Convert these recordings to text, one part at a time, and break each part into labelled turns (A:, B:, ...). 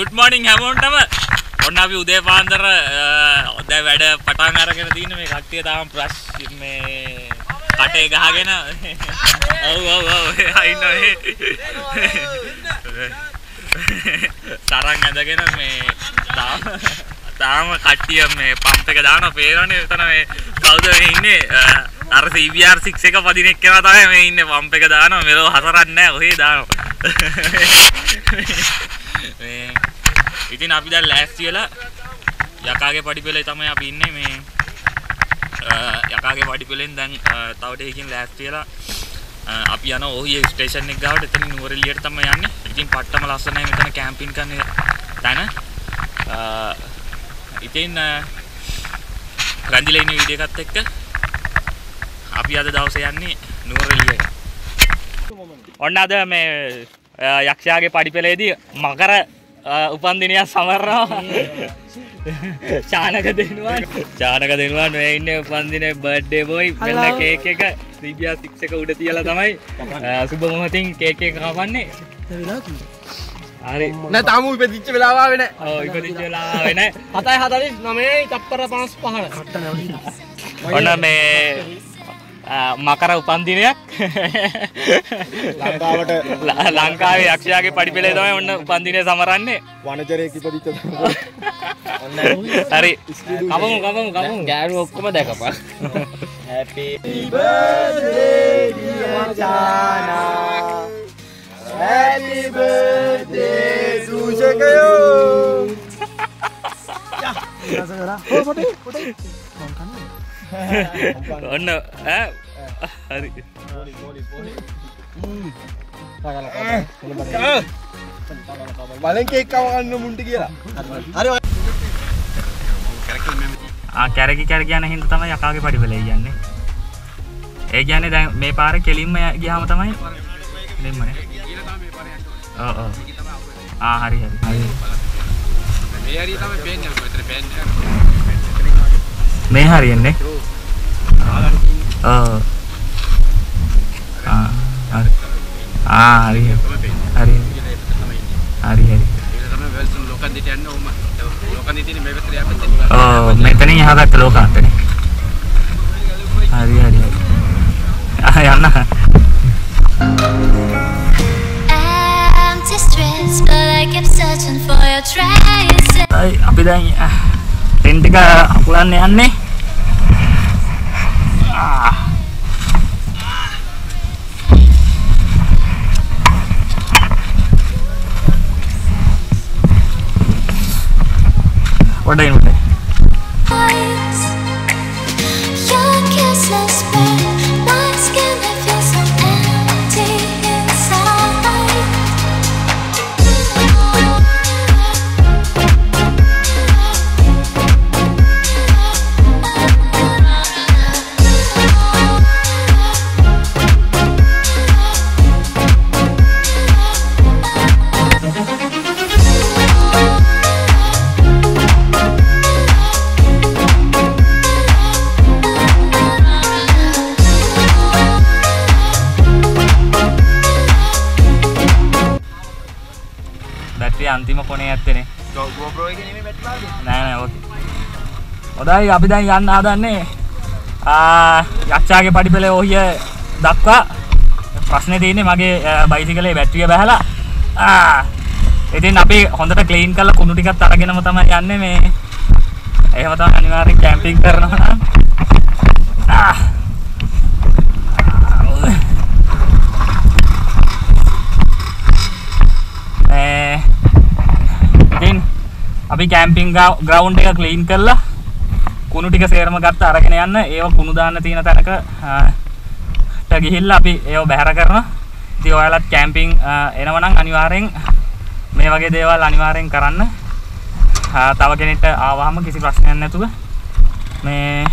A: Good මෝනිින් හැමෝන්ටම ඔන්න අපි උදේ පාන්දර ඔද වැඩ පටන් අරගෙන තියන මේ කට්ටිය තාම ප්‍රශ් මේ කටේ ගහගෙන. ඔව් ඔව් ඔව්. අයින්න සරන් ඇඳගෙන මේ තාම තාම කට්ටිය මේ පම්ප එක දාන පේරන තන මේ කවුද මේ ඉන්නේ? අර CBR 6 එක පදින එක්කෙනා තමයි මේ ඉන්නේ. පම්ප එක දානවා. මෙලෝ හතරක් නැහැ ඔහේ දානවා. මේ ඉතින් අපි දැන් ලෑස්ති වෙලා යකාගේ පඩි පෙළේ තමයි අපි ඉන්නේ මේ යකාගේ පඩි පෙළෙන් දැන් තව ටිකකින් ලෑස්ති වෙලා අපි යන ඔහිය ස්ටේෂන් එක ගාවට එතන නුවරඑළියට තමයි යන්නේ. ඉතින් පට්ටම ලස්සනයි මෙතන කැම්පින් කරන තැන. ඉතින් රැඳිලා ඉන්න වීඩියෝ එකත් එක්ක අපි අද දවසේ යන්නේ නුවරඑළියට. ඔන්න අද මේ යක්ෂයාගේ පඩිපෙළේදී මකර උපන්දිනයක් සමරනවා. චානක දෙනුවන් චානක දෙනුවන් මේ ඉන්න උපන්දින බර්ඩ්ඩේ බොයි මෙල්ල කේක එක. රීබියා සික්ෂක උඩ තියලා තමයි. සුබ මොහොතින් කේක එක කපන්නේ. හරි.
B: නෑ තාම ඉපදිච්ච වෙලාවා වෙන
A: ඉපදිච්ච වෙලාව වෙන
B: හතයි හතලිස් නමේ තප්පර පනස් පහන.
A: ඔන්න මේ මකර උපන්දිනයක්
B: ලංකාවට
A: ලංකාවේ යක්ෂයාගේ පඩිපෙළේ තමයි ඔන්න උපන්දිනය සමරන්නේ
B: වනචරයෙක් ඉපදිච්ච
A: හරි කමමු කමමු කමමු
B: ගෑනු ඔක්කොම දැකපා
A: හැපි
B: Happy birthday සූෂකයෝ
A: ඔන්න ඈ හරි
B: බලෙන් කේක් කවගන්න මුන්ට කියලා. හරි.
A: ආ කැරකි කැරක යන හින්දා තමයි යකාගේ පඩිපෙළේ යන්නේ ඒ කියන්නේ දැන් මේ පාරේ කෙලින්ම ගියාම තමයි කෙලින්මනේ ඔව් ඔව්. ආ හරි හරි. හරි
C: මේ හරිය
A: මේ හරියන්නේ? ඔව් ආ හරි. ආ හරි හරි. හරි හරි. හරි
C: ඒක තමයි වෙල්සන් ලෝකන්දිට යන්න ඕම. ලෝකන්දිට මේ පැත්තට යන්න
A: ඔව්. මෙතනින් එහා පැත්ත ලෝකාන්තනේ හරි හරි. හරි ආ යන්න.
D: Empty streets, but I kept searching for your traces.
A: අයි අපි දැන් ටෙන් ටික අකුලන්න යන්නේ ආ. පොඩ්ඩක් ඉන්න පොඩ්ඩක්.
D: Eyes.
A: බැටරිය අන්තිම කොනේ ඇත්තනේ
B: බැටරි
A: නෑ. හොඳයි අපි දැන් යන්න හදන්නේ. ආ යක්ෂයාගේ පඩිපෙළේ ඔහිය දක්වා. ප්‍රශ්නේ තියෙන්නේ මගේ බයිසිකලේ බැටරිය බැහැලා. ආ ඉතින් අපි හොඳට ක්ලීන් කරලා කුණු ටිකත් අරගෙනම තමයි යන්නේ මේ. එහෙම තමයි අනිවාර්යෙන් කැම්පින් කරනවා නම් ආ ඒ ඉතින් අපි කැම්පින් ග්‍රවුන්් එක ක්ලීන් කරලා කුණු ටික සේරම ගත්ත අරගෙන යන්න. ඒව කුණු දාන්න තියෙන තැනක ට ගිහිල්ලා අපි ඒව බැහැර කරනවා. ඉතින් ඔයාලත් කැම්පින් එනවා නම් අනිවාර්යෙන් මේ වගේ දේවල් අනිවාර්යෙන් කරන්න. ආ, තව කෙනෙක්ට ආවහම කිසි ප්‍රශ්නයක් නැතුව මේ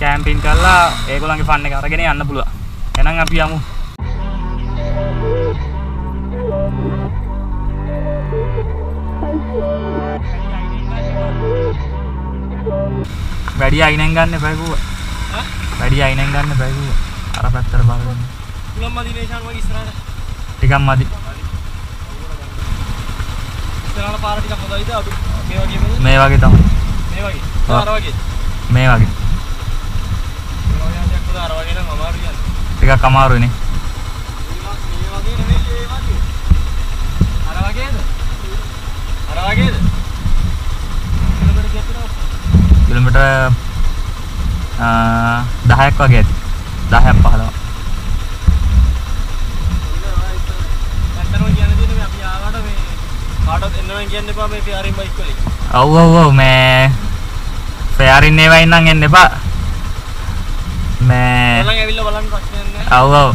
A: කැම්පින් කරලා ඒගොල්ලන්ගේ ෆන් එක අරගෙන යන්න පුළුවන්. එහෙනම් අපි යමු. වැඩි අයිනෙන් ගන්න පැකුව වැඩි අයිනෙන් ගන්න පැකුව අර පැත්තර බලන්න. ටිකක් මදි.
B: ටිකක් මේ
A: වගේ තමයි.
B: මේ වගේ.
A: ඔව්.
B: අර වගේ
A: මේ වගේ
B: මේ වගේ හරියක් හොඳ අර වගේ නම් අමාරු කියන්නේ
A: ටිකක් අමාරුයිනේ
B: මේ වගේ නෙමෙයි ඒ වගේ අර වගේද අර වගේද කිලෝමීටර් කීයක් වෙනවද
A: කිලෝමීටර් අ, 10ක් වගේ ඇති. 10ක් 15ක්
B: ඇත්තටම කියන්න තියෙන්නේ මේ අපි ආවට මේ කාටවත් එන්නවෙන් කියන්න එපා මේ ෆෙයාරින් බයික් වලින්
A: ඔව් ඔව් ඔව් මේ ෆෙයාරින් ඒවා ඉන්නම් එන්න එපා. මේ
B: ඔයාලන් ඇවිල්ලා බලන්න ප්‍රශ්නයක් නැහැ
A: ඔව් ඔව්.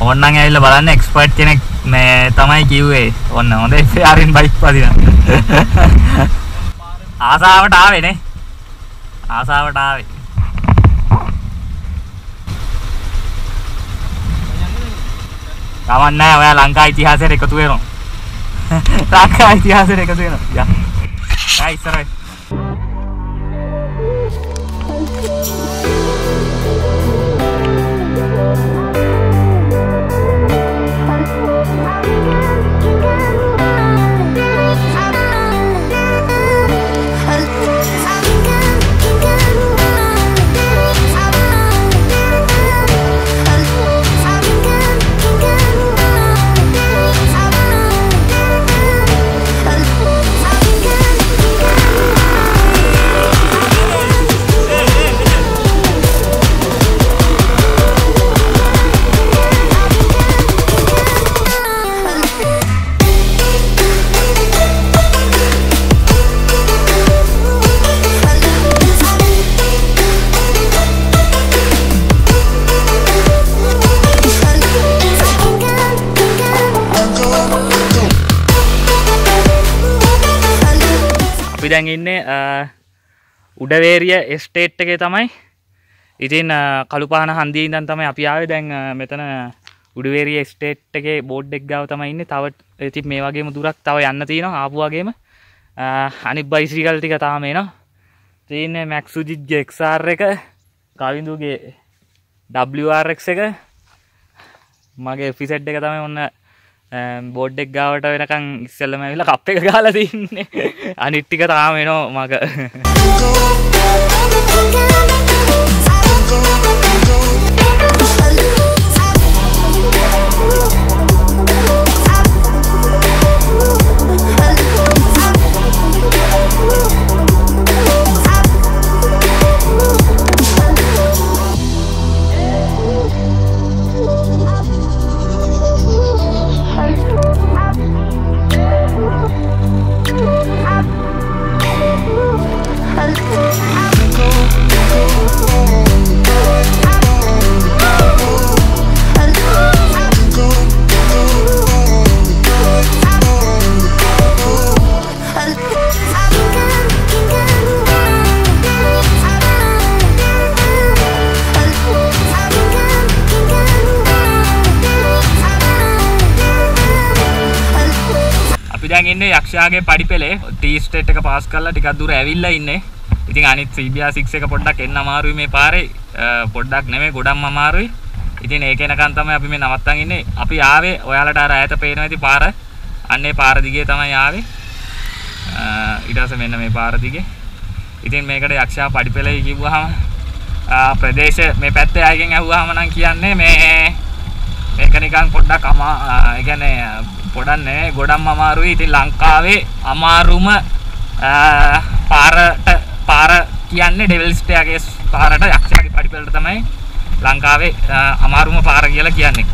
A: ඕන්නම් ඇවිල්ලා බලන්න එක්ස්පර්ට් කෙනෙක් මේ තමයි කිව්වේ. ඔන්න හොඳයි ෆෙයාරින් බයික් පදින ආසාවට ආවේනේ ආසාවට ආවේ. ගමන් නැහැ ඔයා ලංකා ඉතිහාසයට එකතු වෙනවා. ලංකා ඉතිහාසයට එකතු වෙනවා. යා. ආ ඉස්සරහ අපි දැන් ඉන්නේ අ, උඩවේරිය එස්ටේට් එකේ තමයි. ඉතින් අ, කළුපාන හන්දියේ ඉඳන් තමයි අපි ආවේ. දැන් අ, මෙතන උඩවේරිය එස්ටේට් එකේ බෝඩ් එක ගාව තමයි ඉන්නේ. තව ඉතින් මේ වගේම දුරක් තව යන්න තියෙනවා ආපු වගේම. අ, අනිත් බයිසිකල් ටික තාම එනවා. තියෙන්නේ මැක්ස් සුජිත්ගේ XR එක කවිඳුගේ WRX එක මගේ ෆිසෙට් එක තමයි ඔන්න බෝඩ් එක් ගාවට වෙනකං ඉස්සෙල්ලම ඇවිල්ලා කප් එක ගාලා තින්නේ. අනිත් ටික තාම එනවා මග. දැන් ඉන්නේ යක්ෂයාගේ පඩිපෙලේ ටී ස්ටේට් එක පාස් කරලා ටිකක් දුර ඇවිල්ලා ඉන්නේ. ඉතින් අනිත් CBR 6 එක පොඩ්ඩක් එන්න අමාරුයි මේ පාරේ. අ, පොඩ්ඩක් නෙමෙයි ගොඩක්ම අමාරුයි. ඉතින් ඒක එනකන් තමයි අපි මේ නවත්තන් ඉන්නේ. අපි ආවේ ඔයාලට අර ඈත පේනවා ඉතින් පාර. අන්නේ පාර දිගේ තමයි ආවේ. අ, ඊට පස්සේ මෙන්න මේ පාර දිගේ. ඉතින් මේකට යක්ෂයා පඩිපෙලේ කිව්වහම අ, ප්‍රදේශ මේ පැත්තේ අයගෙන් ඇහුවාම නම් කියන්නේ මේ මේක නිකන් පොඩ්ඩක් අමා ආ, ඒ කියන්නේ පොඩක් නෙවෙයි ගොඩක්ම අමාරුයි. ඉතින් ලංකාවේ අමාරුම ආ, පාරට පාර කියන්නේ ඩෙවිල් ස්ටේයාගේ පාරට යක්ෂයාගේ පඩිපෙළට තමයි ලංකාවේ ආ, අමාරුම පාර කියලා කියන්නේ.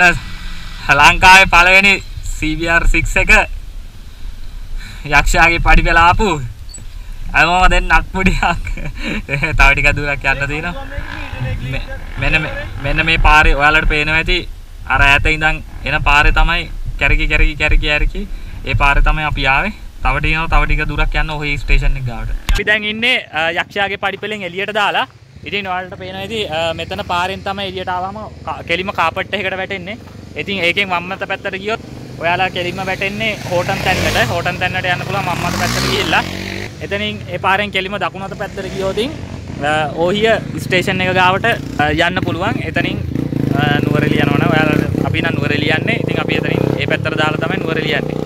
A: ඔන්න ලංකාවේ පළවෙනි CBR 6 එක යක්ෂයාගේ පඩිපෙළ ආපු. හැමෝම දෙන්න අත්පුඩියක් තව ටිකක් දුරක් යන්න තියෙනවා. මෙ- මෙන්න මේ- මෙන්න මේ පාරේ ඔයාලට පේනවා ඇති. අර ඈත ඉඳන් එන පාරේ තමයි කැරකි කැරකි කැරකි කැරකි. ඒ පාරේ තමයි අපි ආවේ. තව ටික තව ටික දුරක් යන්න ඔය ස්ටේෂන් එක ගාවට. අපි දැන් ඉන්නේ අ, යක්ෂයාගේ පඩිපෙලෙන් එළියට දාලා. ඉතින් ඔයාලට පේනවා ඉතින් මෙතන පාරෙන් තමයි එළියට ආවම කෙලිම කාපට් එකකට වැටෙන්නේ. ඉතින් ඒකෙන් වම්මත පැත්තට ගියොත් ඔයාලා කෙලිම වැටෙන්නේ හෝටන් තැන්නට. හෝටන් තැන්නට යන්න පුළුවන් වම්මත පැත්තට ගිහිල්ලා. එතනින් ඒ පාරෙන් කෙලිම දකුණත පැත්තට ගියොතින් ඕහිය ස්ටේෂන් එක ගාවට යන්න පුළුවන්. එතනින් නුවරඑළිය යනවනේ. ඔයාලා අපි නම් නුවරඑළිය යන්නේ. ඉතින් අපි එතනින් ඒ පැත්තට දාලා තමයි නුවරඑළිය යන්නේ.